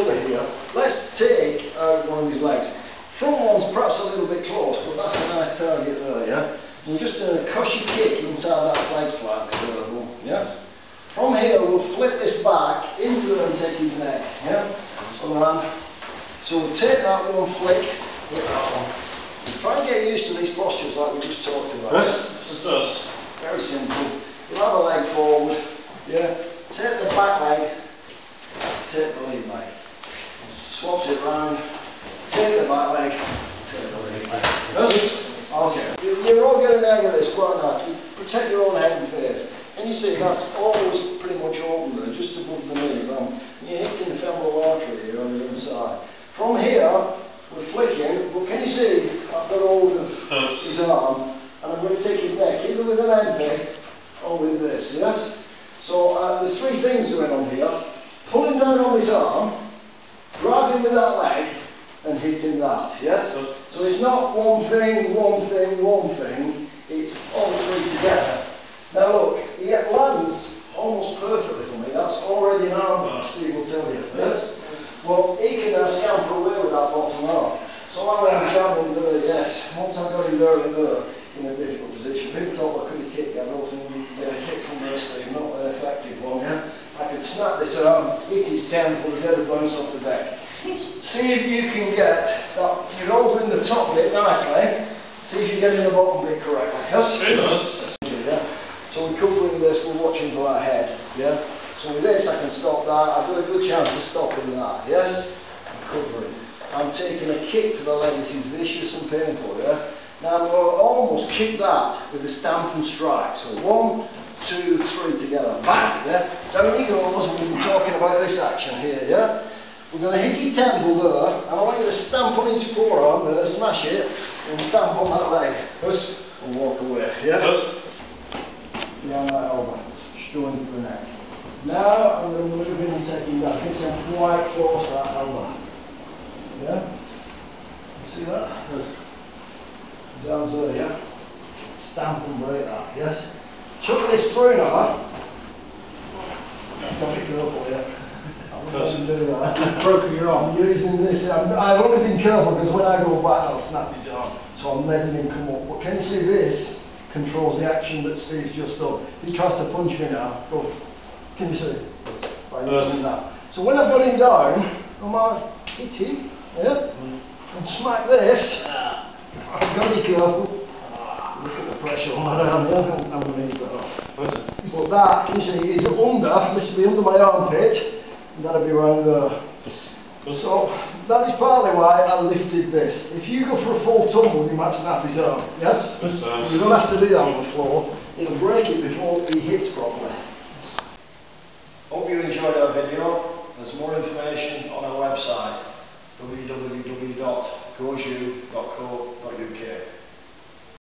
over here, let's take uh, one of his legs. Front one's perhaps a little bit close, but that's a nice target there, yeah? We're just doing a cushy kick inside that leg slightly, there, yeah? From here, we'll flip this back into and take his neck, yeah? So, around. So we'll take that one flick, flip that one. Try and get used to these postures like we just talked about. This, this is this. Very simple. You'll have a leg forward, yeah? Take the back leg, take the lead leg. Swap it round, take the back leg, take the lead leg. This. Okay. You- You're all getting out of this quite nice. You Protect your own head and face. And you see that's always pretty much open there, just above the knee. Um, you're hitting the femoral artery here on the inside. From here, we're flicking, but can you see I've got hold of his arm and I'm going to take his neck, either with an end pick or with this, yes? So uh, there's three things going on here. Pulling down on his arm, with that leg and hitting that, yes? So it's not one thing, one thing, one thing, it's all three together. Now look, he lands almost perfectly for me, that's already an arm bar, Steve will tell you, yes? Well, he can now scamper away with that bottom arm. So I'm going to jab him there, yes. Once I've got him there and there, in a difficult position. People talk I could he kick, I don't think get a kick from there, Steve, not an effective one, yeah? I could snap this arm, hit his temple, his head will bounce off the deck. See if you can get that, you're holding the top bit nicely, see if you're getting the bottom bit correctly. Yes? This. Yeah. So we're covering this, we're watching for our head, yeah? So with this I can stop that, I've got a good chance of stopping that, yes? I'm covering. I'm taking a kick to the leg, this is vicious and painful, yeah? Now I'm going to almost kick that with a stamp and strike. So one, two, three together, bang, yeah? Down he goes, we've been talking about this action here, yeah? We're going to hit his temple there, and I want you to stamp on his forearm there, smash it, and stamp on that leg. First, and walk away, yeah? This. down that elbow, straight into the neck. Now I'm going to move in and take him back. It's a quite close that elbow. Yeah? You see that? There's his arms there, yeah? Stamp and break that, yes? Chuck this through now. Don't be careful, yeah? Do that. You've broken your arm. Using this, I'm, I've only been careful because when I go back I'll snap his arm. So I'm letting him come up. But can you see this controls the action that Steve's just done? He tries to punch me now. Go. Can you see? By using that. So when I've got him down, I might hit him, yeah? And smack this. I've got to be careful. Look at the pressure on my arm, yeah? I'm going to ease that off. But that, can you see, is under, this will be under my armpit, that'll be around uh, there. So that is partly why I lifted this. If you go for a full tumble, you might snap his arm. Yes? This You is. don't have to do that on the floor. It'll break it before he hits properly. Hope you enjoyed our video. There's more information on our website www.goju.co.uk.